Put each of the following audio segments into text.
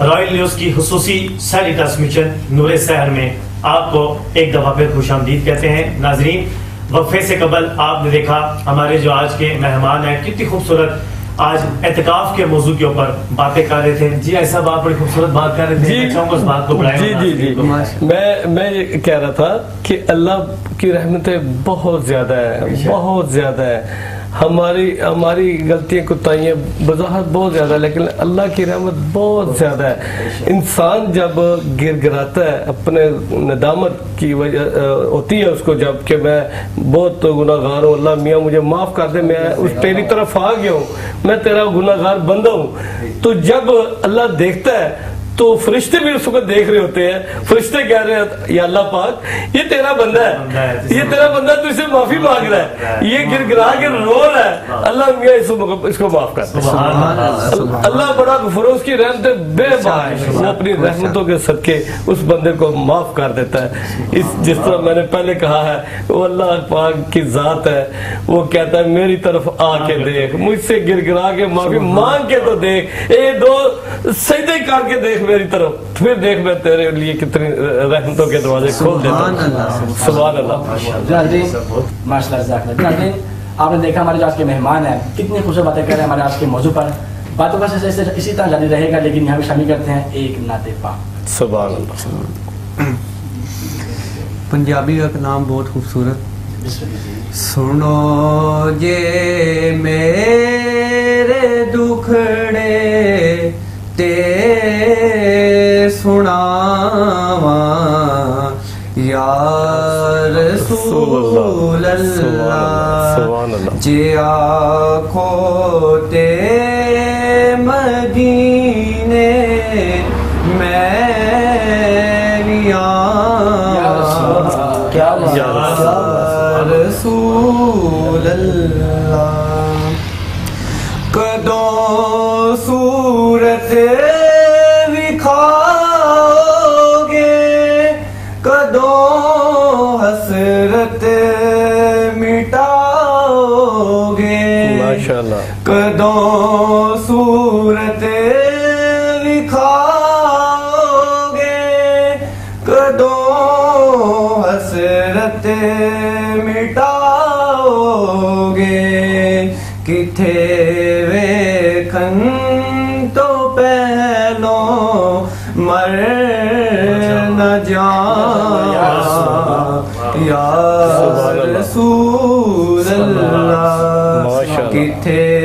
Royal news کی خصوصی سیلی transmission نور سحر میں آپ کو ایک دفعہ پھر خوش آمدید کہتے ہیں۔ ناظرین وقفے سے قبل آپ نے دیکھا ہمارے جو آج کے مہمان ہیں کتنی خوبصورت آج اعتکاف کے موضوع کے اوپر باتیں کر رہے تھے۔ جی ایسا بات بڑی خوبصورت بات کر رہے تھے۔ گا اس بات کو بڑھائیں جی جی جی۔ میں میں یہ کہہ رہا تھا کہ اللہ کی رحمتیں بہت زیادہ ہے بہت زیادہ ہے ہماری ہماری غلطیاں کوتاہیاں بظاہر بہت زیادہ ہے، لیکن اللہ کی رحمت بہت زیادہ ہے۔ انسان جب گر گراتا ہے، اپنے ندامت کی وجہ ہوتی ہے اس کو جبکہ میں بہت گناہ گار ہوں۔ اللہ میاں مجھے معاف کر دے، میں اس تیری طرف آ گیا ہوں۔ میں تیرا گناہ گار بندہ ہوں۔ تو جب اللہ دیکھتا ہے تو فرشتے بھی اس کو دیکھ رہے ہوتے ہیں فرشتے کہہ رہے ہیں یا اللہ پاک یہ تیرا بندہ ہے یہ تیرا بندہ تو اسے معافی مانگ رہا ہے یہ گر گرا کے رو رہا ہے۔ اللہ میاں اس کو معاف کر اللہ بڑا غفروز کی رحمت بے باش وہ اپنی رحمتوں کے صدقے اس بندے کو معاف کر دیتا ہے۔ اس جس طرح میں نے پہلے کہا ہے وہ اللہ پاک کی ذات ہے۔ وہ کہتا ہے میری طرف آ کے دیکھ مجھ سے گر گرا کے معافی مانگ کے تو دیکھ۔ اے دو سجدے کر کے دیکھ میری طرف پھر دیکھ میں تیرے لیے کتنی رحمتوں کے دروازے کھول دیتا ہوں۔ سبحان اللہ ماشاء اللہ آپ نے دیکھا ہمارے جو آج کے مہمان ہیں کتنی خوبصورت باتیں کر رہے ہیں ہمارے آج کے موضوع پر۔ باتوں کا سلسلہ اسی طرح جاری رہے گا لیکن یہاں بھی شامل کرتے ہیں ایک نعت پاک۔ سبحان اللہ۔ پنجابی کا نام بہت خوبصورت۔ سنو جے میرے دکھڑے تے سناوا یا رسول اللہ جے آنکھوں تے مدینے میں کیا رسول اللہ گے کدوں صورت دکھاؤ گے کدوں حسرت مٹاؤ گے کتھے ویکھن تو پہلو مر نہ جا یا رسول اللہ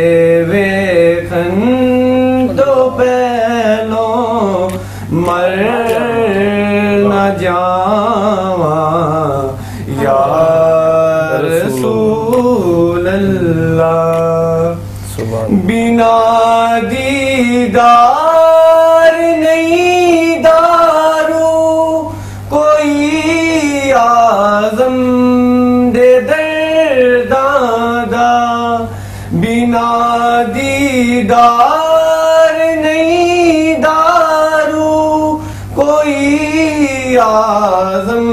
بنا دیدار نہیں دارو، کوئی آزم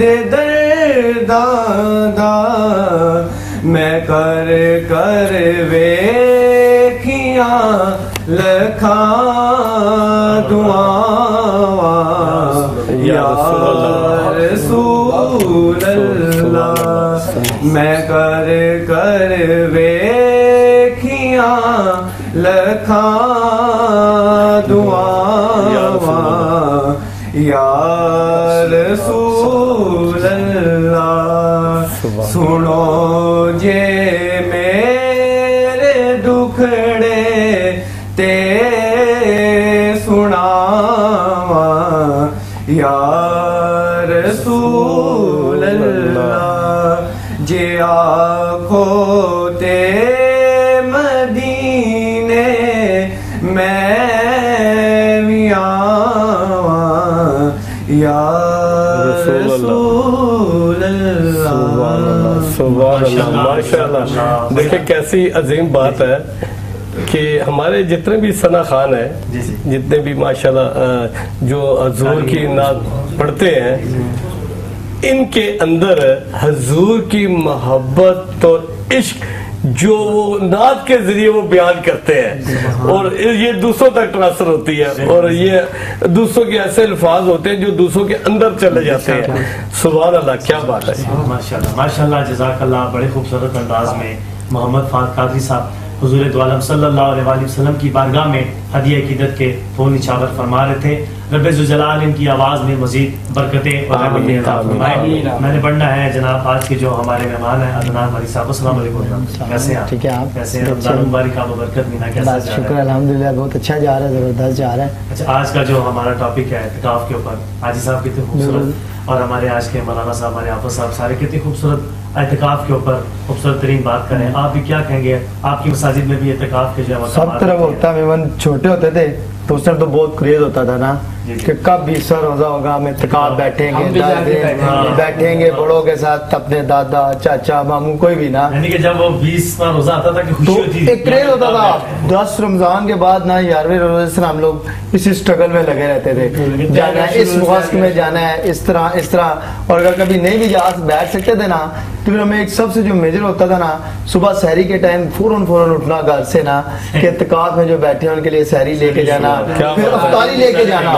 دے درداں میں کر کر ویکھیاں، لکھاں دعاواں۔ یا رسول اللہ، میں کر کر ویکھیاں یا رسول اللہ سنو جے میرے دکھڑے تے سناوا یا رسول اللہ جے آنکھوں اللہ سبحان اللہ ماشاءاللہ دیکھیں کیسی عظیم بات ہے کہ ہمارے جتنے بھی ثنا خان ہیں جتنے بھی ماشاءاللہ جو حضور کی نعت پڑھتے ہیں ان کے اندر حضور کی محبت تو عشق جو وہ نعت کے ذریعے وہ بیان کرتے ہیں۔ اور یہ دوسروں تک ٹرانسفر ہوتی ہے۔ اور یہ دوسروں کے ایسے الفاظ ہوتے ہیں جو دوسروں کے اندر چلے جاتے ہیں۔ سبحان اللہ کیا بات ہے۔ ماشاء اللہ ماشاء اللہ جزاک اللہ بڑے خوبصورت انداز میں محمد فاط قادری صاحب حضور دو عالم صلی اللہ علیہ وآلہ وسلم کی بارگاہ میں ہدیہ عقیدت کے پھول نچھاور فرما رہے تھے۔ رب جلال ان کی آواز میں مزید برکتیں اور۔ میں نے پڑھنا ہے جناب آج کے جو ہمارے مہمان ہیں عدنان مری صاحب السلام علیکم۔ کیسے ہیں آپ؟ ٹھیک ہے آپ؟ کیسے ہیں؟ رمضان مبارک کا برکت مینا کیسا بس جا شکر رہا ہے الحمدللہ بہت اچھا جا رہا ہے زبردست جا رہا ہے۔ اچھا آج کا جو ہمارا ٹاپک ہے اعتکاف کے اوپر حاجی صاحب کتنے خوبصورت اور ہمارے آج کے مولانا صاحب ہمارے آفس صاحب سارے کتنے خوبصورت اعتکاف کے اوپر خوبصورت ترین بات کریں۔ آپ بھی کیا کہیں گے؟ آپ کی مساجد میں بھی اعتکاف کے جو ہے سب طرف۔ ہوتا ہے۔ ایون چھوٹے ہوتے تھے تو اس ٹائم تو بہت کریز ہوتا تھا نا۔ جی جی۔ کہ کب بھی سر روزہ ہوگا ہم اتقاب بیٹھیں ہم گے دن بیٹھیں گے۔ بیٹھیں بڑوں کے ساتھ اپنے دادا چاچا ماموں کوئی بھی نا۔ یعنی کہ جب وہ بیس کا روزہ آتا تھا کہ خوشی تو ہوتی تھی۔ ایک کریز ہوتا تھا۔ دس رمضان کے بعد نا گیارہویں روزے سے ہم لوگ اس اسٹرگل میں لگے رہتے تھے۔ جانا ہے اس وقت میں جانا ہے اس طرح اس طرح۔ اور اگر کبھی نہیں بھی جا بیٹھ سکتے تھے نا پھر ہمیں ایک سب سے جو میجر ہوتا تھا نا صبح سحری کے ٹائم فوراً فوراً اٹھنا گھر سے نا کہ اتقاف میں جو بیٹھے ہیں ان کے لیے سحری لے کے جانا پھر۔ افطاری لے کے جانا۔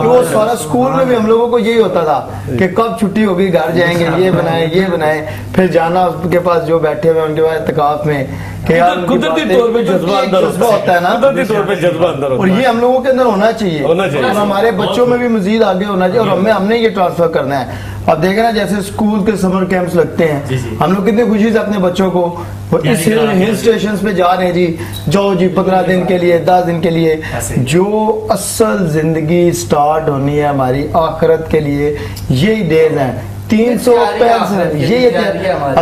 وہ سارا اسکول میں بھی ہم لوگوں کو یہی ہوتا تھا کہ کب چھٹی ہوگی گھر جائیں گے یہ بنائیں یہ بنائیں۔ پھر جانا اس کے پاس جو بیٹھے ہوئے ہیں ان کے پاس اتقاف میں ان قدرتی طور پہ جذبہ اندر ہوتا ہے۔ نا۔ قدرتی طور پہ جذبہ اندر اور ہوتا یہ ہے ہم لوگوں کے اندر ہونا چاہیے۔ ہونا چاہیے۔ اور ہمارے بچوں میں بھی مزید آگے ہونا چاہیے اور ہمیں ہم نے یہ ٹرانسفر کرنا ہے۔ اب دیکھیں نا جیسے اسکول کے سمر کیمپس لگتے ہیں۔ جی جی۔ ہم لوگ کتنی خوشی سے اپنے بچوں کو یعنی اس ہل اسٹیشن پہ جا رہے ہیں جی جاؤ جی پندرہ دن کے لیے دس دن کے لیے۔ جو اصل زندگی سٹارٹ ہونی ہے ہماری آخرت کے لیے یہی ڈیز ہیں۔ تین سو پینسٹھ یہ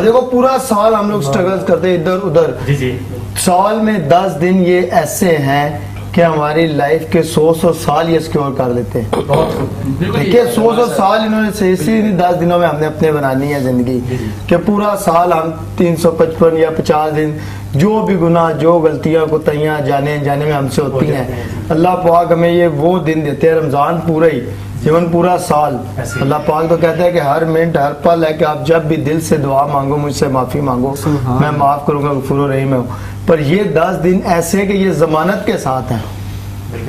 دیکھو پورا سال ہم لوگ سٹرگل کرتے ہیں ادھر ادھر۔ جی۔ سال میں دس دن یہ ایسے ہیں کہ ہماری لائف کے سو سو سال یہ سکیور کر لیتے ہیں۔ دیکھیے سو سو سال انہوں نے اسی دس دنوں میں ہم نے اپنے بنانی ہے زندگی۔ کہ پورا سال ہم تین سو پچپن یا پچاس دن جو بھی گناہ جو غلطیاں کوتیاں جانے جانے میں ہم سے ہوتی ہیں۔ اللہ پاک ہمیں یہ وہ دن دیتے ہیں رمضان پورا ہی جیون پورا سال۔ اللہ پاک تو کہتا ہے کہ ہر منٹ ہر پل ہے کہ آپ جب بھی دل سے دعا مانگو مجھ سے معافی مانگو میں معاف کروں گا غفور و رحیم ہوں پر یہ دس دن ایسے کہ یہ ضمانت کے ساتھ ہیں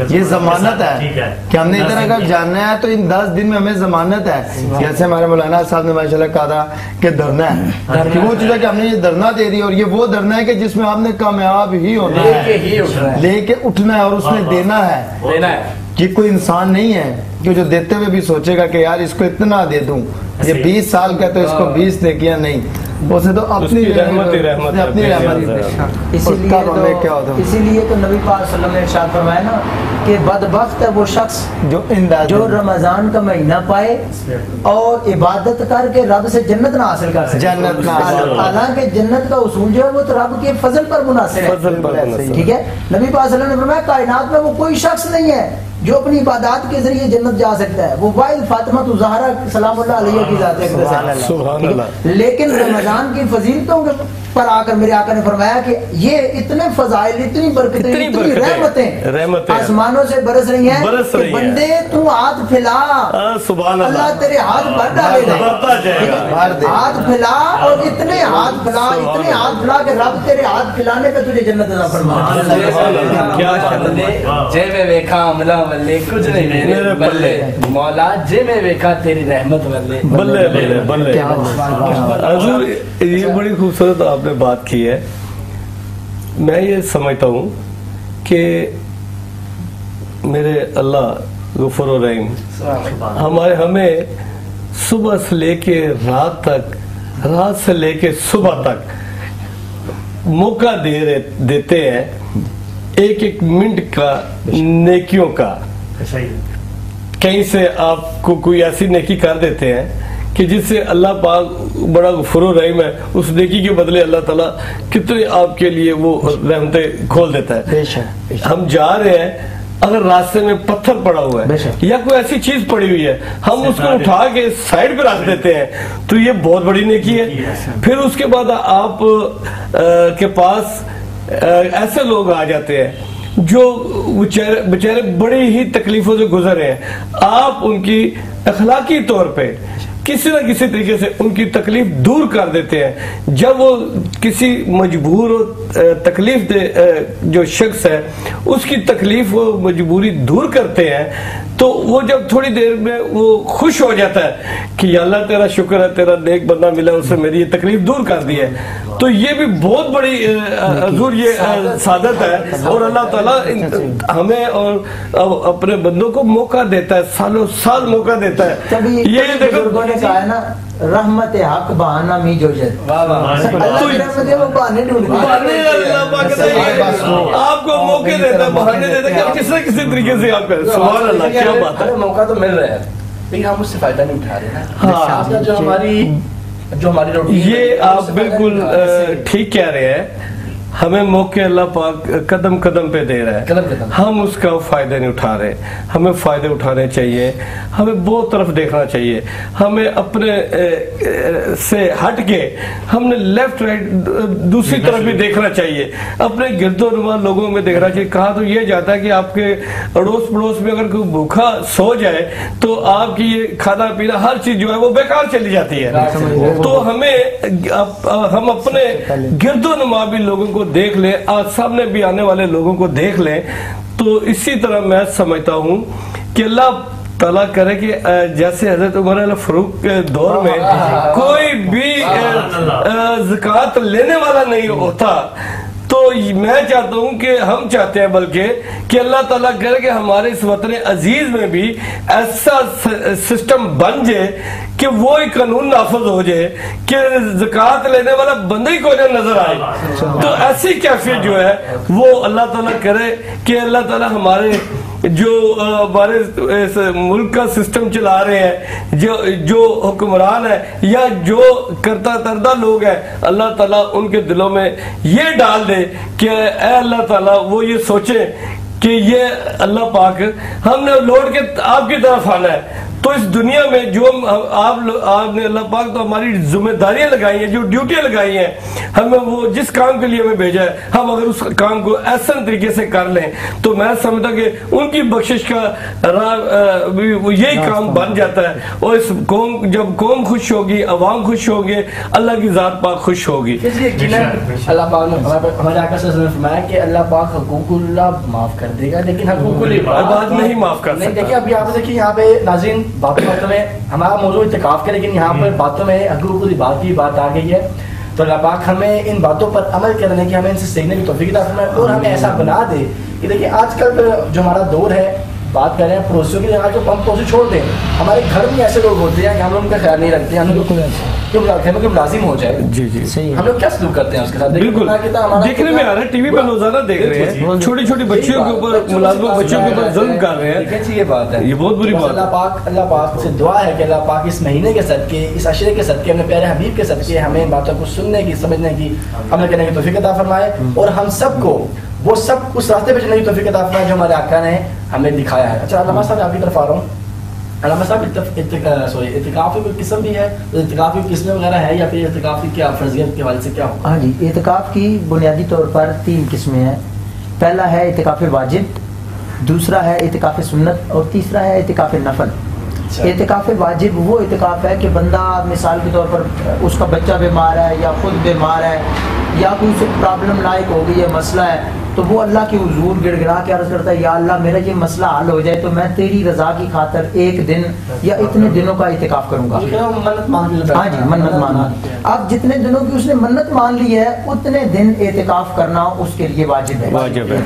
یہ ضمانت ٹھیک ہے کہ ہم نے ادھر اگر جاننا ہے تو ان دس دن میں ہمیں ضمانت ہے جیسے ہمارے مولانا صاحب نے ماشاءاللہ کہا تھا کہ دھرنا ہے کہ وہ چیز ہے کہ ہم نے یہ دھرنا دے دی اور یہ وہ دھرنا ہے کہ جس میں آپ نے کامیاب ہی ہونا ہے لے کے اٹھنا ہے اور اس میں دینا ہے یہ کوئی انسان نہیں ہے کہ جو دیتے ہوئے بھی سوچے گا کہ یار اس کو اتنا دے دوں یہ۔ بیس سال کا تو اس کو بیس دے کیا نہیں۔ اسے تو اپنی رحمت ہی رحمت اسے اپنی رحمت اسی لیے تو اسی لیے تو نبی پاک صلی اللہ علیہ وسلم نے ارشاد فرمایا نا کہ بدبخت ہے وہ شخص جو جو رمضان کا مہینہ پائے اور عبادت کر کے رب سے جنت نہ حاصل کر سکے۔ جنت نہ حاصل کر سکے۔ حالانکہ جنت کا اصول جو ہے وہ تو رب کے فضل پر مناسب ہے۔ ٹھیک ہے؟ نبی پاک صلی اللہ علیہ وسلم نے فرمایا کائنات میں وہ کوئی شخص نہیں ہے۔ جو اپنی عبادات کے ذریعے جنت جا سکتا ہے وہ وائل فاطمہ تو زہرا سلام اللہ علیہ کی ذات ہے لیکن رمضان کی فضیلتوں کے پر آ کر میرے آقا نے فرمایا کہ یہ اتنے فضائل اتنی برکتیں اتنی اتنی رحمتیں رحمتیں آسمانوں سے برس رہی ہیں برس کہ رہی۔ بندے تو ہاتھ پھیلا۔ سبحان اللہ۔ اللہ تیرے ہاتھ بھر ڈالے گا۔ ہاتھ پھیلا اور اتنے ہاتھ پھیلا اتنے۔ ہاتھ پھیلا کہ رب تیرے ہاتھ پھیلانے پہ تجھے جنت عطا فرما کیا بات جے میں ویکھا عملہ ولے کچھ نہیں میرے بلے۔ مولا جے میں ویکھا تیری رحمت ولے بلے بلے بلے۔ حضور یہ بڑی خوبصورت آپ نے بات کی ہے۔ میں یہ سمجھتا ہوں کہ میرے اللہ غفر و رحیم ہمارے ہمیں صبح سے لے کے رات تک رات سے لے کے صبح تک موقع دے رہے دیتے ہیں ایک ایک منٹ کا نیکیوں کا۔ کہیں سے آپ کو کوئی ایسی نیکی کر دیتے ہیں کہ جس سے اللہ پاک بڑا غفر و رحیم ہے اس نیکی کے بدلے اللہ تعالیٰ کتنے آپ کے لیے وہ رحمتیں کھول دیتا ہے۔ ہم جا رہے ہیں اگر راستے میں پتھر پڑا ہوا ہے۔ یا کوئی ایسی چیز پڑی ہوئی ہے ہم اس کو اٹھا کے سائڈ پہ رکھ دیتے ہیں تو یہ بہت بڑی نیکی ہے پھر اس کے بعد آپ کے پاس ایسے لوگ آ جاتے ہیں جو بیچارے بڑی ہی تکلیفوں سے گزر رہے ہیں آپ ان کی اخلاقی طور پہ کسی نہ کسی طریقے سے ان کی تکلیف دور کر دیتے ہیں۔ جب وہ کسی مجبور تکلیف دے جو شخص ہے، اس کی تکلیف وہ مجبوری دور کرتے ہیں، تو وہ جب تھوڑی دیر میں وہ خوش ہو جاتا ہے کہ یا اللہ تیرا شکر ہے، تیرا نیک بندہ ملا، اس نے میری یہ تکلیف دور کر دی ہے۔ تو یہ بھی بہت بڑی حضور یہ سعادت ہے۔ اور اللہ تعالیٰ ان- ہمیں اور اپنے بندوں کو موقع دیتا ہے سالوں سال موقع دیتا ہے۔ یہ دیکھو بزرگوں نے کہا ہے نا رحمت حق بہانہ می جو جد آپ کو موقع دیتا ہے بہانے دیتا ہے کہ آپ کس نہ کسی طریقے سے آپ کریں۔ سبحان اللہ کیا بات ہے۔ موقع تو مل رہا ہے۔ لیکن ہم اس سے فائدہ نہیں اٹھا رہے نا ہاں۔ جو ہماری جو ہماری یہ آپ بالکل ٹھیک کہہ رہے ہیں۔ ہمیں موقع اللہ پاک قدم قدم پہ دے رہا ہے۔ قدم قدم۔ ہم اس کا فائدہ نہیں اٹھا رہے۔ ہمیں فائدے اٹھانے چاہیے۔ ہمیں بہت طرف دیکھنا چاہیے۔ ہمیں اپنے سے ہٹ کے ہم نے لیفٹ رائٹ دوسری طرف بھی دیکھنا چاہیے۔ اپنے گرد و نما لوگوں میں دیکھنا چاہیے۔ کہا تو یہ جاتا ہے کہ آپ کے اڑوس پڑوس میں اگر کوئی بھوکا سو جائے تو آپ کی یہ کھانا پینا ہر چیز جو ہے وہ بیکار چلی جاتی ہے۔ تو ہمیں ہم اپنے گرد و نما بھی لوگوں کو دیکھ لیں آج سامنے بھی آنے والے لوگوں کو دیکھ لیں۔ تو اسی طرح میں سمجھتا ہوں کہ اللہ تعالیٰ کرے کہ جیسے حضرت عمر علیہ فاروق کے دور میں کوئی بھی زکوٰۃ لینے والا نہیں ہوتا۔ تو میں چاہتا ہوں کہ ہم چاہتے ہیں بلکہ کہ اللہ تعالیٰ کرے کہ ہمارے اس وطن عزیز میں بھی ایسا سسٹم بن جائے کہ وہ ایک قانون نافذ ہو جائے کہ زکوٰۃ لینے والا بندہ ہی کوئی نہ نظر آئے۔ تو ایسی کیفیت جو ہے وہ اللہ تعالیٰ کرے کہ اللہ تعالیٰ ہمارے جو ہمارے اس ملک کا سسٹم چلا رہے ہیں، جو جو حکمران ہے یا جو کرتا تردہ لوگ ہیں، اللہ تعالیٰ ان کے دلوں میں یہ ڈال دے کہ اے اللہ تعالیٰ، وہ یہ سوچے کہ یہ اللہ پاک ہم نے لوٹ کے آپ کی طرف آنا ہے۔ تو اس دنیا میں جو ہم آپ نے اللہ پاک تو ہماری ذمہ داریاں لگائی ہیں جو ڈیوٹیاں لگائی ہیں ہمیں وہ جس کام کے لیے ہمیں بھیجا ہے ہم اگر اس کام کو ایسا طریقے سے کر لیں تو میں سمجھتا کہ ان کی بخشش کا یہی کام بن جاتا ہے۔ اور اس قوم جب قوم خوش ہوگی عوام خوش ہوگی اللہ کی ذات پاک خوش ہوگی۔ اللہ پاک نے فرمایا کہ اللہ پاک حقوق اللہ معاف کر دے گا لیکن حقوق عباد نہیں معاف کر نہیں سکتا دیکھیں ابھی آپ دیکھیں یہاں پہ ناظرین باتوں باتوں میں ہمارا موضوع اتقاف کا لیکن یہاں پر باتوں میں حقوق العباد کی بات آ گئی ہے۔ تو اللہ پاک ہمیں ان باتوں پر عمل کرنے کی ہمیں ان سے سیکھنے کی توفیق عطا فرمائے اور ہمیں ایسا بنا دے کہ دیکھیں آج کل جو ہمارا دور ہے بات کر رہے ہیں پڑوسیوں کی جگہ جو ہم پڑوسی چھوڑ دیں۔ ہمارے گھر میں ایسے لوگ ہوتے ہیں کہ ہم لوگ ان کا خیال نہیں رکھتے ہیں ہم لوگ کیوں ہمیں کوئی ملازم ہو جائے۔ جی جی۔ صحیح ہم لوگ کیا سلوک کرتے ہیں اس کے ساتھ؟ دیکھیں بالکل۔ گناہ کتنا ہمارا دیکھنے میں آ رہا ہے ٹی وی پہ روزانہ دیکھ رہے ہیں۔ چھوٹی چھوٹی بچیوں کے اوپر ملازموں بچوں کے اوپر ظلم کر رہے دیکھیں ہیں۔ جی یہ بات ہے۔ یہ بہت بری بس بات اللہ ہے پاک اللہ پاک سے دعا ہے کہ اللہ پاک اس مہینے کے صدقے اس عشرے کے صدقے اپنے پیارے حبیب کے صدقے ہمیں باتوں کو سننے کی سمجھنے کی عمل کرنے کی توفیق عطا فرمائے۔ اور ہم سب کو وہ سب اس راستے پہ چلنے کی توفیق عطا فرمائے جو ہمارے آقا نے ہمیں دکھایا ہے۔ اچھا علامہ صاحب آپ کی طرف آ رہا ہوں۔ علامہ صاحب سوری اعتکاف کی کوئی قسم بھی ہے؟ اعتکاف کی قسمیں وغیرہ ہے یا پھر اعتکاف کی کیا فرضیت کے حوالے سے کیا ہوگا؟ ہاں جی اعتکاف کی بنیادی طور پر تین قسمیں ہیں۔ پہلا ہے اعتکاف واجب دوسرا ہے اعتکاف سنت اور تیسرا ہے اعتکاف نفل۔ اچھا۔ اعتکاف واجب وہ اعتکاف ہے کہ بندہ مثال کے طور پر اس کا بچہ بیمار ہے یا خود بیمار ہے یا کوئی سے پرابلم لائق ہو گئی ہے مسئلہ ہے تو وہ اللہ کے حضور گڑ گڑا کے عرض کرتا ہے یا اللہ میرا یہ مسئلہ حل ہو جائے تو میں تیری رضا کی خاطر ایک دن یا اتنے دنوں کا اعتکاف کروں گا۔ ہاں جی منت مانا اب جتنے دنوں کی اس نے منت مان لی ہے اتنے دن اعتکاف کرنا اس کے لیے واجب ہے۔ واجب ہے۔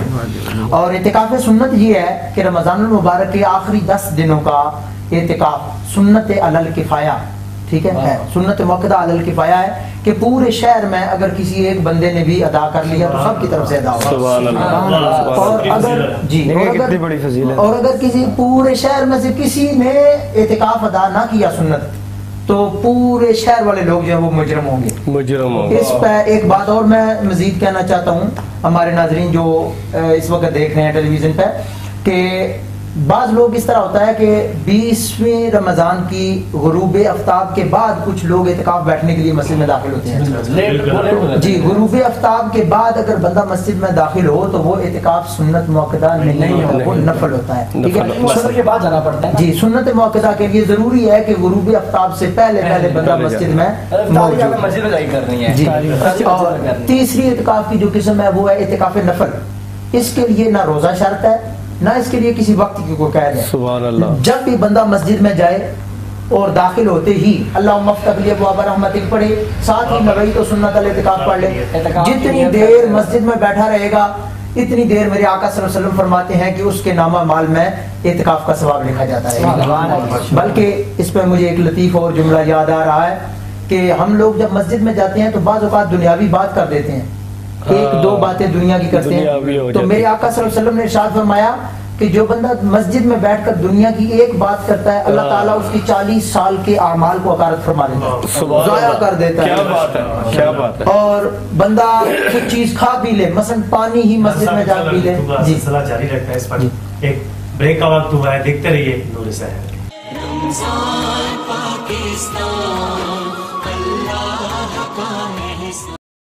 اور اعتکاف سنت یہ ہے کہ رمضان المبارک کے آخری دس دنوں کا اعتکاف سنت علل کفایا ٹھیک ہے؟ سنت موقع علل کفایا ہے کہ پورے شہر میں اگر کسی ایک بندے نے بھی ادا کر لیا تو سب کی طرف سے ادا اللہ اور اگر جی اور کتنی اگر بڑی فضیلت اور اگر کسی پورے شہر میں سے کسی نے اعتکاف ادا نہ کیا سنت تو پورے شہر والے لوگ جو ہیں وہ مجرم ہوں گے۔ مجرم ہو اس پہ ایک بات اور میں مزید کہنا چاہتا ہوں ہمارے ناظرین جو اس وقت دیکھ رہے ہیں ٹیلی ویژن پہ کہ بعض لوگ اس طرح ہوتا ہے کہ بیسویں رمضان کی غروب آفتاب کے بعد کچھ لوگ اعتکاف بیٹھنے کے لیے مسجد میں داخل ہوتے ہیں۔ ہو۔ جی غروب آفتاب کے بعد اگر بندہ مسجد میں داخل ہو تو وہ اعتکاف سنت موقع نہیں ہوتا وہ نفل ہوتا ہے ٹھیک ہے؟ مسجد کے بعد جانا پڑتا ہے۔ نا۔ جی سنت موقع کے لیے ضروری ہے کہ غروب آفتاب سے پہلے پہلے بندہ مسجد میں مسجد کرنی ہے۔ جی اور۔ تیسری اعتکاف کی جو قسم ہے وہ ہے اعتکاف نفل۔ اس کے لیے نہ روزہ شرط ہے نہ اس کے لیے کسی وقت کی کوئی قید ہے۔ سبحان اللہ۔ جب بھی بندہ مسجد میں جائے اور داخل ہوتے ہی اللہ مفتق لیے ابواب رحمت پڑھے ساتھ ہی نبی تو سنت الاعتکاف پڑھ لے۔ جتنی دیر۔ مسجد میں بیٹھا رہے گا اتنی دیر میرے آقا صلی اللہ علیہ وسلم فرماتے ہیں کہ اس کے نامہ مال میں اعتکاف کا ثواب لکھا جاتا ہے۔ بلکہ اس پہ مجھے ایک لطیف اور جملہ یاد آ رہا ہے کہ ہم لوگ جب مسجد میں جاتے ہیں تو بعض اوقات دنیاوی بات کر دیتے ہیں۔ ایک دو باتیں دنیا کی کرتے ہیں۔ تو میرے آقا صلی اللہ علیہ وسلم نے ارشاد فرمایا کہ جو بندہ مسجد میں بیٹھ کر دنیا کی ایک بات کرتا ہے اللہ تعالیٰ اس کی چالیس سال کے اعمال کو اکارت فرما دیتا ہے۔ ضائع۔ کر دیتا کیا ہے بات ہے کیا بات ہے۔ اور بندہ کچھ چیز کھا پی لے مثلا پانی ہی مسجد میں جا پی لے۔ جی۔ جاری رکھتا ہے۔ اس پر جی۔ ایک بریک کا وقت ہوا ہے دیکھتے رہیے نور سہر۔ رمضان پاکستان۔